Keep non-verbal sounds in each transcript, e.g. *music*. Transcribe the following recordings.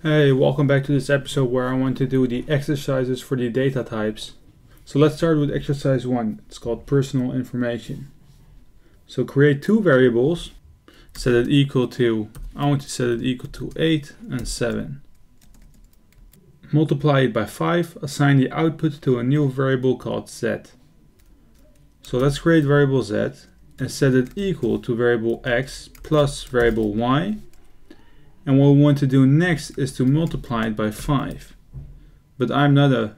Hey, welcome back to this episode where I want to do the exercises for the data types. So let's start with exercise 1. It's called personal information. So create two variables, set it equal to, I want to set it equal to 8 and 7. Multiply it by 5, assign the output to a new variable called z. So let's create variable z and set it equal to variable x plus variable y. And what we want to do next is to multiply it by 5. But I'm not a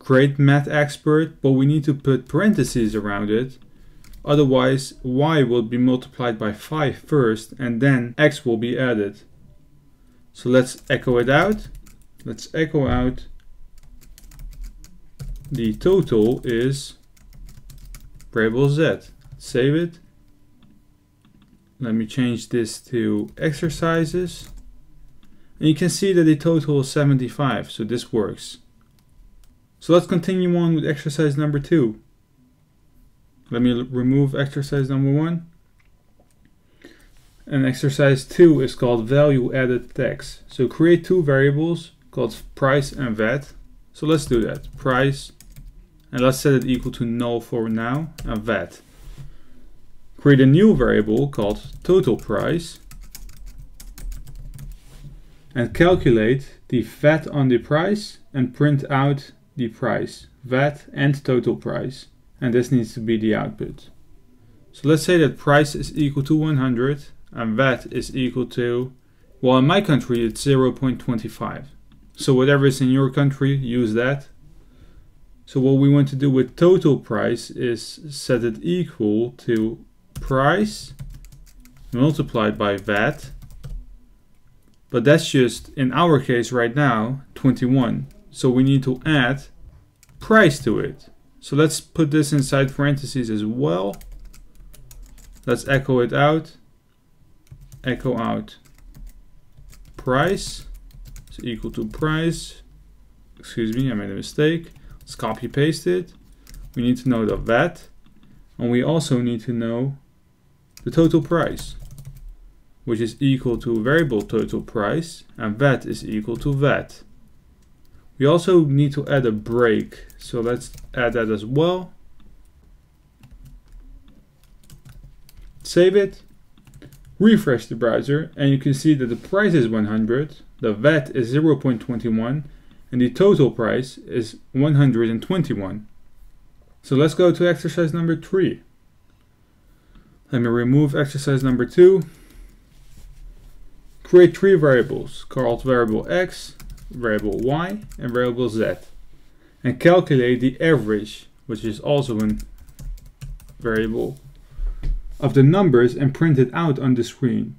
great math expert, but we need to put parentheses around it. Otherwise, y will be multiplied by 5 first and then x will be added. So let's echo it out. Let's echo out the total is variable z. Save it. Let me change this to exercises. And you can see that the total is 75, so this works. So let's continue on with exercise number two. Let me remove exercise number one. And exercise two is called value added tax. So create two variables called price and VAT. So let's do that. Price, and let's set it equal to null for now, and VAT. Create a new variable called total price and calculate the VAT on the price and print out the price, VAT and total price. And this needs to be the output. So let's say that price is equal to 100 and VAT is equal to, well in my country it's 0.25. So whatever is in your country, use that. So what we want to do with total price is set it equal to price multiplied by VAT. But that's just, in our case right now, 21. So we need to add price to it. So let's put this inside parentheses as well. Let's echo it out. Echo out price is equal to price. Excuse me, I made a mistake. Let's copy paste it. We need to know the VAT. And we also need to know the total price, which is equal to variable total price, and VAT is equal to VAT. We also need to add a break, so let's add that as well. Save it, refresh the browser, and you can see that the price is 100, the VAT is 0.21, and the total price is 121. So let's go to exercise number 3. Let me remove exercise number two. Create three variables called variable x, variable y, and variable z. And calculate the average, which is also a variable, of the numbers and print it out on the screen.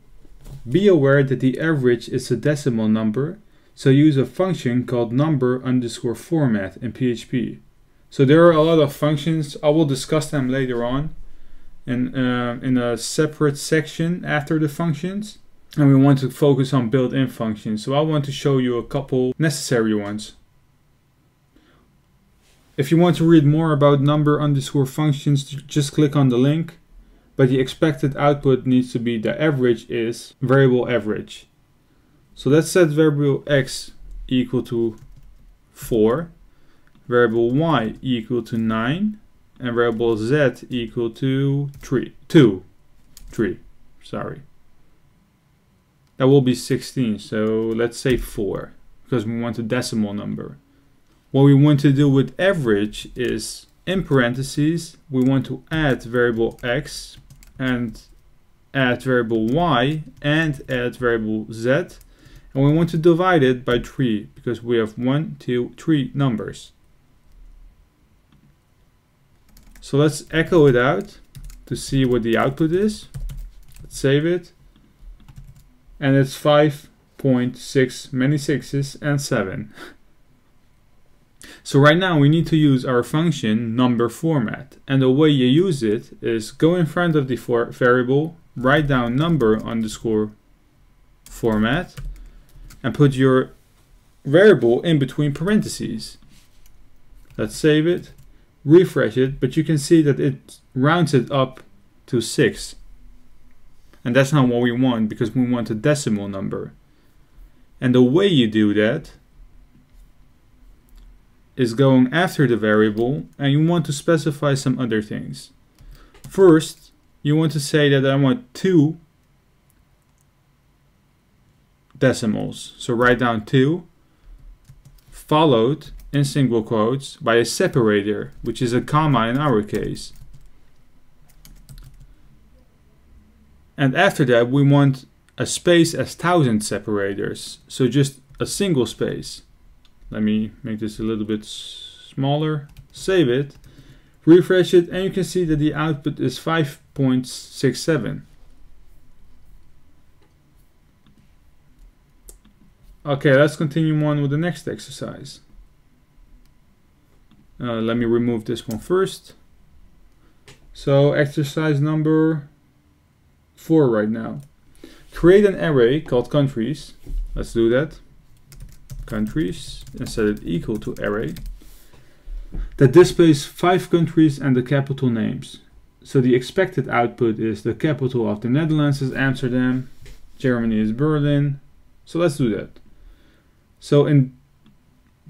Be aware that the average is a decimal number, so use a function called number underscore format in PHP. So there are a lot of functions, I will discuss them later on in, uh, in a separate section after the functions. And we want to focus on built-in functions. So I want to show you a couple necessary ones. If you want to read more about number underscore functions, just click on the link. But the expected output needs to be the average is variable average. So let's set variable x equal to 4, variable y equal to 9, and variable z equal to 3, 2, 3, sorry. That will be 16, so let's say 4, because we want a decimal number. What we want to do with average is, in parentheses, we want to add variable x and add variable y and add variable z, and we want to divide it by 3, because we have 1, 2, 3 numbers. So let's echo it out to see what the output is. Let's save it. And it's 5.6, many sixes, and 7. So right now we need to use our function number format. And the way you use it is go in front of the variable, write down number underscore format, and put your variable in between parentheses. Let's save it refresh it, but you can see that it rounds it up to 6. And that's not what we want because we want a decimal number. And the way you do that is going after the variable and you want to specify some other things. First, you want to say that I want two decimals. So write down 2 followed in single quotes by a separator, which is a comma in our case. And after that we want a space as thousand separators, so just a single space. Let me make this a little bit smaller, save it, refresh it, and you can see that the output is 5.67. Okay, let's continue on with the next exercise. Uh, let me remove this one first. So exercise number four right now. Create an array called countries. Let's do that. Countries and set it equal to array that displays five countries and the capital names. So the expected output is the capital of the Netherlands is Amsterdam, Germany is Berlin. So let's do that. So in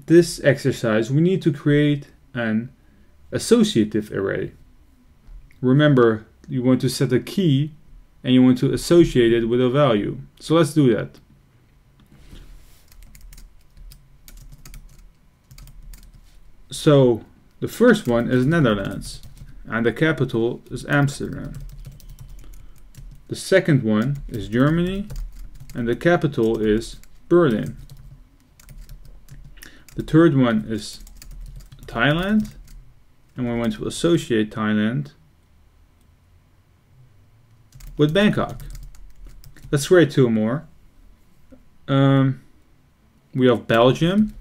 this exercise, we need to create an associative array. Remember, you want to set a key and you want to associate it with a value. So let's do that. So the first one is Netherlands and the capital is Amsterdam. The second one is Germany and the capital is Berlin. The third one is Thailand. And we want to associate Thailand with Bangkok. Let's create two more. Um, we have Belgium.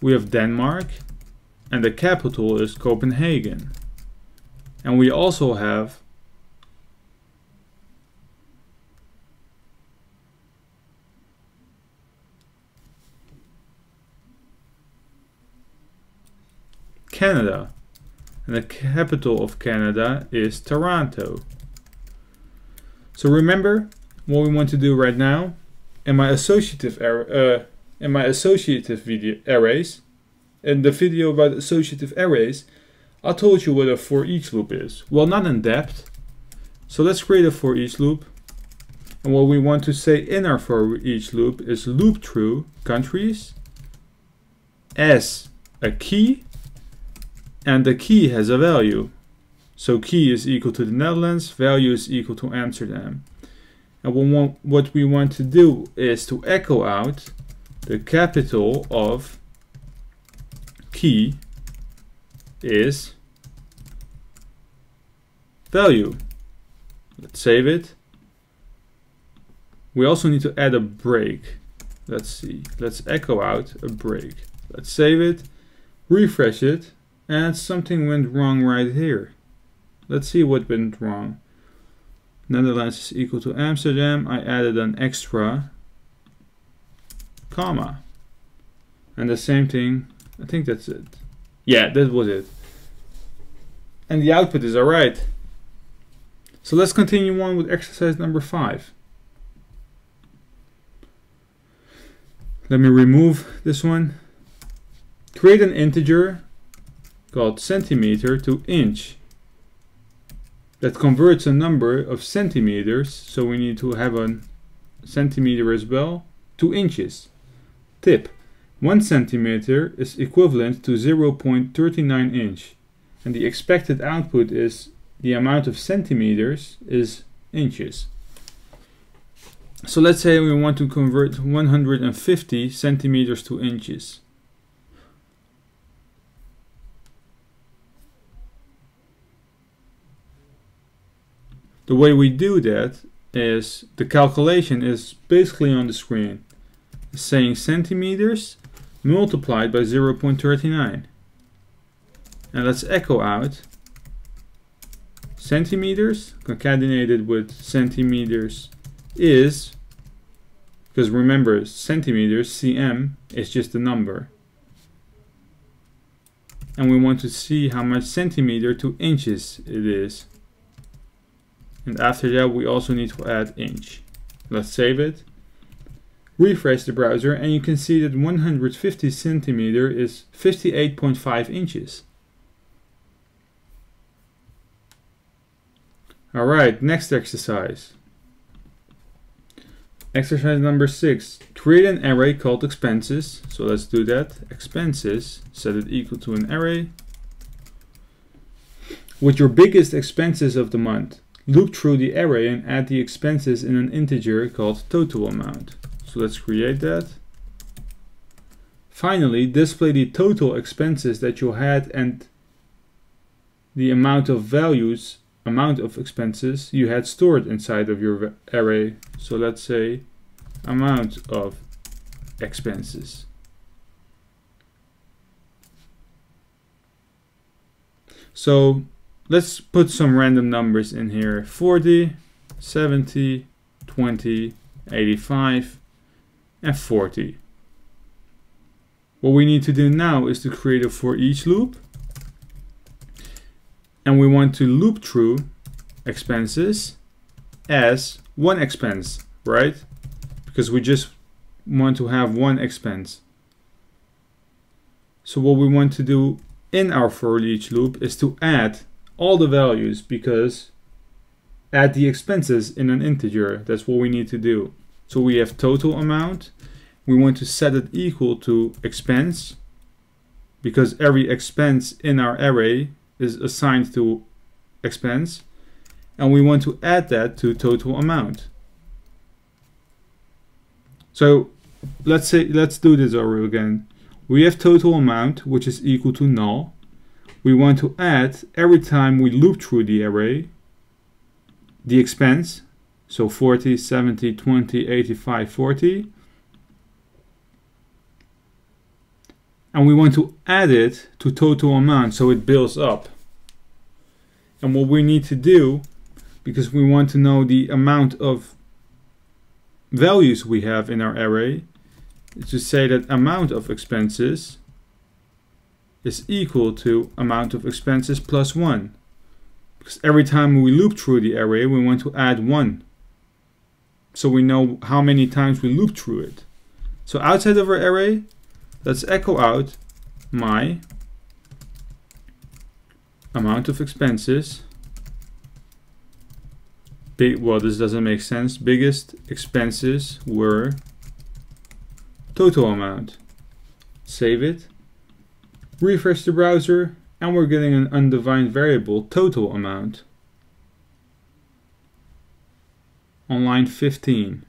We have Denmark and the capital is Copenhagen. And we also have Canada. And the capital of Canada is Toronto. So remember what we want to do right now in my associative uh, in my associative video arrays in the video about associative arrays I told you what a for each loop is. Well, not in depth. So let's create a for each loop. And what we want to say in our for each loop is loop through countries as a key and the key has a value. So key is equal to the Netherlands, value is equal to Amsterdam. And we want, what we want to do is to echo out the capital of key is value. Let's save it. We also need to add a break. Let's see. Let's echo out a break. Let's save it, refresh it, and something went wrong right here. Let's see what went wrong. Netherlands is equal to Amsterdam. I added an extra comma. And the same thing, I think that's it. Yeah, that was it. And the output is alright. So let's continue on with exercise number five. Let me remove this one. Create an integer called centimeter to inch that converts a number of centimeters, so we need to have a centimeter as well, to inches. Tip, 1 centimeter is equivalent to 0.39 inch and the expected output is the amount of centimeters is inches. So let's say we want to convert 150 centimeters to inches. The way we do that is the calculation is basically on the screen. Saying centimeters multiplied by 0.39. And let's echo out centimeters concatenated with centimeters is, because remember centimeters, cm, is just a number. and we want to see how much centimeter to inches it is. And after that we also need to add inch. Let's save it. Refresh the browser and you can see that 150 centimeter is 58.5 inches. Alright, next exercise. Exercise number 6. Create an array called expenses. So let's do that. Expenses, set it equal to an array. With your biggest expenses of the month, loop through the array and add the expenses in an integer called total amount. So let's create that. Finally, display the total expenses that you had and the amount of values amount of expenses you had stored inside of your array. So let's say amount of expenses. So let's put some random numbers in here. 40, 70, 20, 85, and 40. What we need to do now is to create a for each loop and we want to loop through expenses as one expense, right? Because we just want to have one expense. So what we want to do in our for each loop is to add all the values because add the expenses in an integer. That's what we need to do. So we have total amount. We want to set it equal to expense because every expense in our array is assigned to expense and we want to add that to total amount. So let's say let's do this over again. We have total amount which is equal to null. We want to add every time we loop through the array the expense so 40, 70, 20, 85, 40 and we want to add it to total amount so it builds up. And what we need to do, because we want to know the amount of values we have in our array, is to say that amount of expenses is equal to amount of expenses plus 1. Because every time we loop through the array, we want to add 1. So we know how many times we loop through it. So outside of our array, let's echo out my amount of expenses big well this doesn't make sense biggest expenses were total amount save it refresh the browser and we're getting an undefined variable total amount on line 15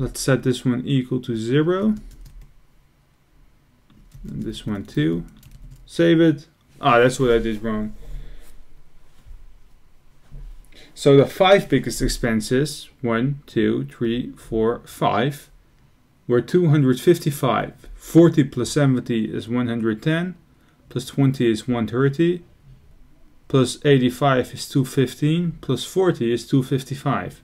Let's set this one equal to zero. And this one too. Save it. Ah, that's what I did wrong. So the five biggest expenses, one, two, three, four, five, were 255. 40 plus 70 is 110, plus 20 is 130, plus 85 is 215, plus 40 is 255.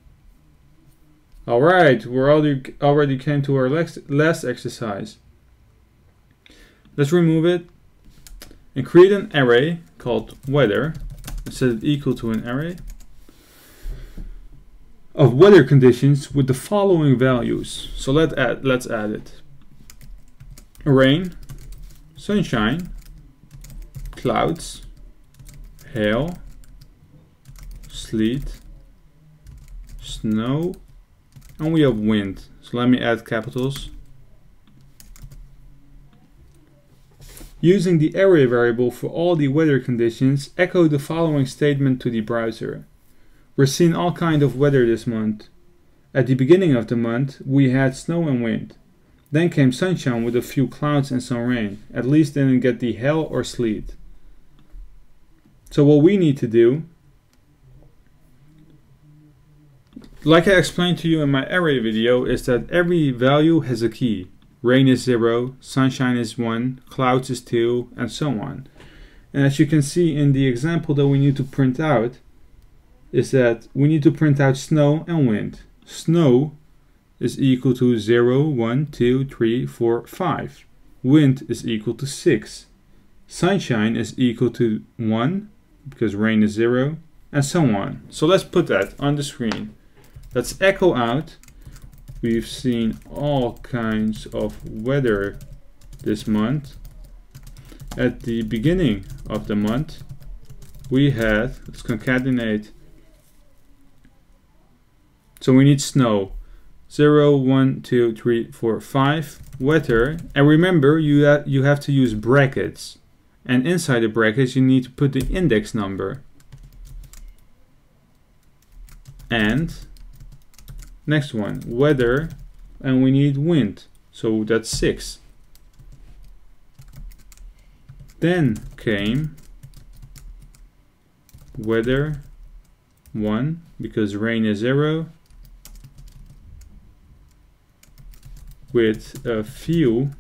All right, we're already already came to our last exercise. Let's remove it and create an array called weather set it equal to an array of weather conditions with the following values. So let add, let's add it. Rain, sunshine, clouds, hail, sleet, snow, and we have wind. So let me add capitals. Using the array variable for all the weather conditions, echo the following statement to the browser. We're seeing all kind of weather this month. At the beginning of the month, we had snow and wind. Then came sunshine with a few clouds and some rain. At least didn't get the hail or sleet. So what we need to do Like I explained to you in my array video is that every value has a key. Rain is 0, sunshine is 1, clouds is 2, and so on. And as you can see in the example that we need to print out, is that we need to print out snow and wind. Snow is equal to 0, 1, 2, 3, 4, 5. Wind is equal to 6. Sunshine is equal to 1, because rain is 0, and so on. So let's put that on the screen. Let's echo out. We've seen all kinds of weather this month. At the beginning of the month, we had, let's concatenate. So we need snow. 0, 1, 2, 3, 4, 5. Weather. And remember, you, ha you have to use brackets. And inside the brackets, you need to put the index number. And next one, weather. And we need wind. So that's 6. Then came weather 1 because rain is 0 with a few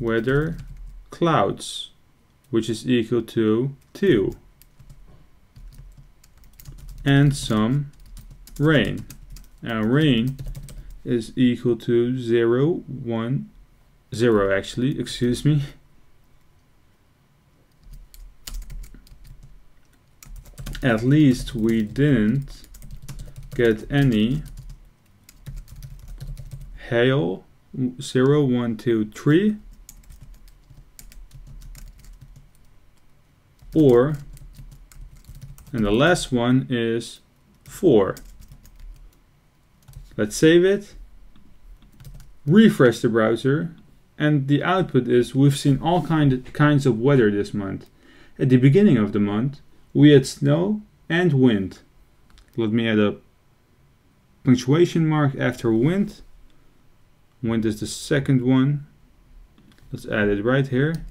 weather clouds which is equal to 2 and some rain. Now rain is equal to 0, 1, 0 actually, *laughs* excuse me. at least we didn't get any hail 0, 1, 2, 3 or and the last one is 4 let's save it refresh the browser and the output is we've seen all kind kinds of weather this month at the beginning of the month we had snow and wind. Let me add a punctuation mark after wind. Wind is the second one. Let's add it right here.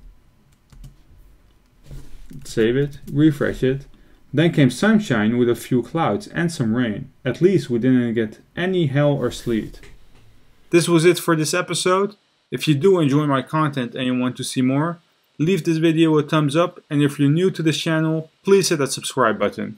Save it, refresh it. Then came sunshine with a few clouds and some rain. At least we didn't get any hail or sleet. This was it for this episode. If you do enjoy my content and you want to see more, leave this video a thumbs up and if you're new to this channel, please hit that subscribe button.